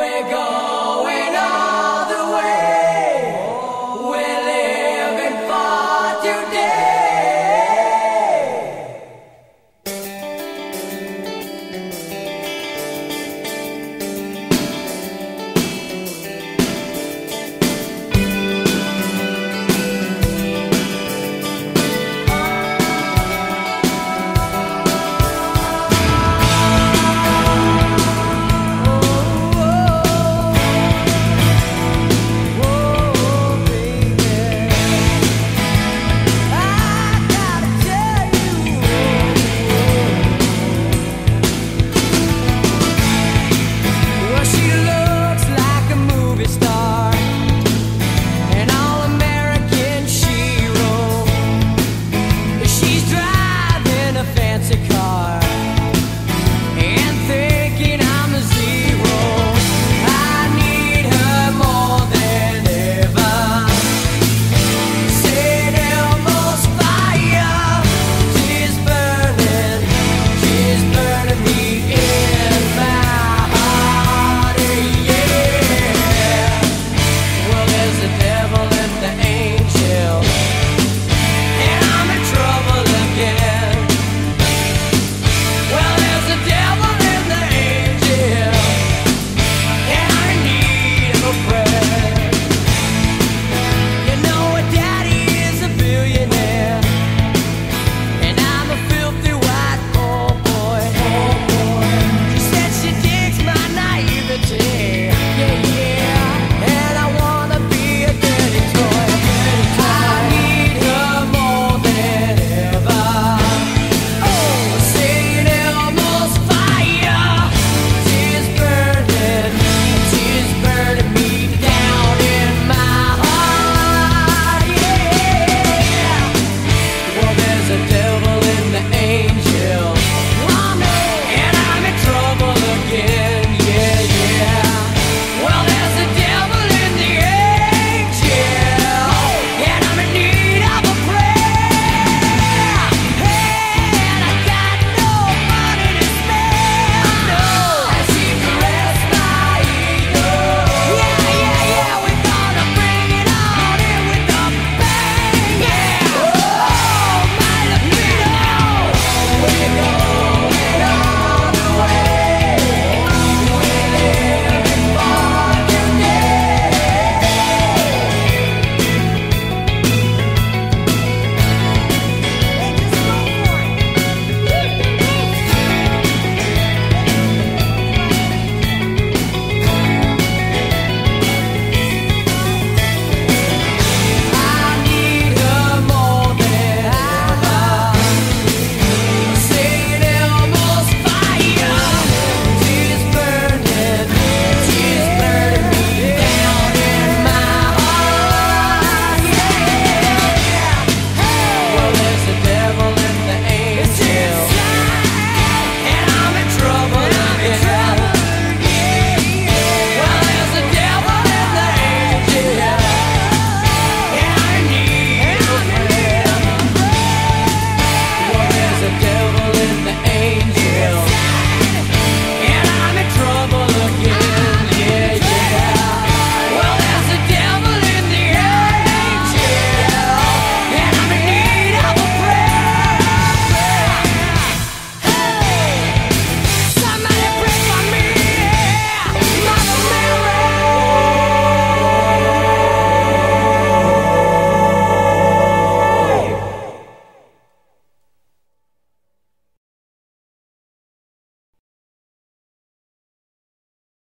we're gone.